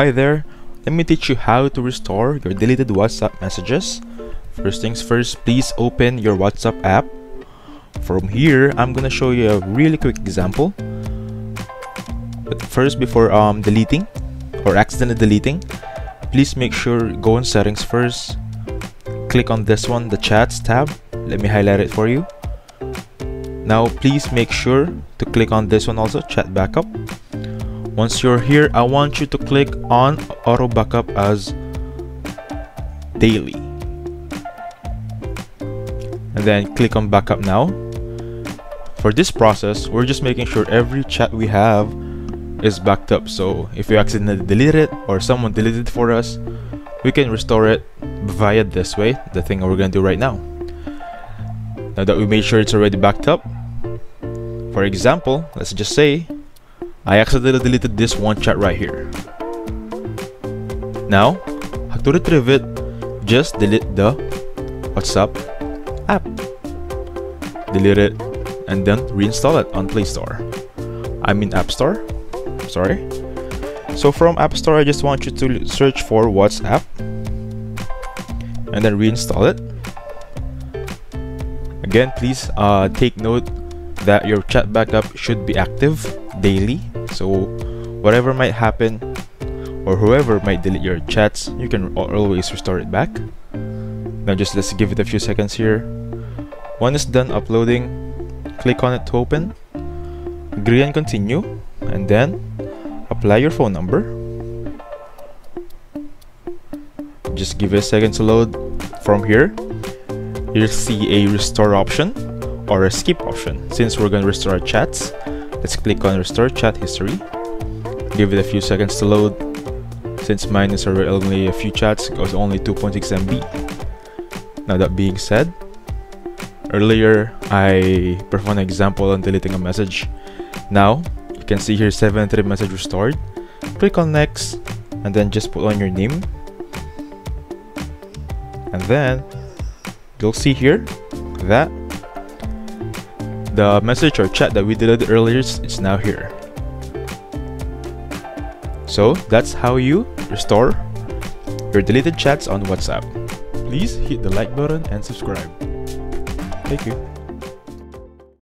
Hi there, let me teach you how to restore your deleted WhatsApp messages. First things first, please open your WhatsApp app. From here, I'm gonna show you a really quick example. But first, before um, deleting or accidentally deleting, please make sure go in settings first. Click on this one, the chats tab. Let me highlight it for you. Now, please make sure to click on this one also, chat backup once you're here I want you to click on auto backup as daily. And then click on backup now. For this process we're just making sure every chat we have is backed up. So if you accidentally delete it or someone deleted it for us we can restore it via this way the thing we're gonna do right now. Now that we made sure it's already backed up for example let's just say I accidentally deleted this one chat right here. Now, to retrieve it, just delete the WhatsApp app. Delete it and then reinstall it on Play Store. I mean App Store. Sorry. So from App Store, I just want you to search for WhatsApp and then reinstall it. Again, please uh, take note that your chat backup should be active daily so whatever might happen or whoever might delete your chats you can always restore it back. Now just let's give it a few seconds here. When it's done uploading click on it to open agree and continue and then apply your phone number. Just give it a second to load. From here you'll see a restore option or a skip option. Since we're going to restore our chats Let's click on restore chat history. Give it a few seconds to load. Since mine is only a few chats, it was only 2.6 MB. Now that being said, earlier I performed an example on deleting a message. Now, you can see here 73 message restored. Click on next and then just put on your name. And then you'll see here that the message or chat that we deleted earlier is now here. So that's how you restore your deleted chats on WhatsApp. Please hit the like button and subscribe. Thank you.